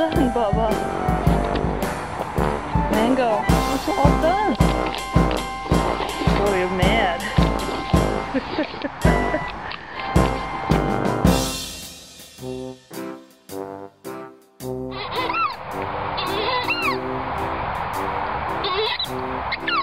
done, Bubba. Mango, it's all done. Oh, you're mad.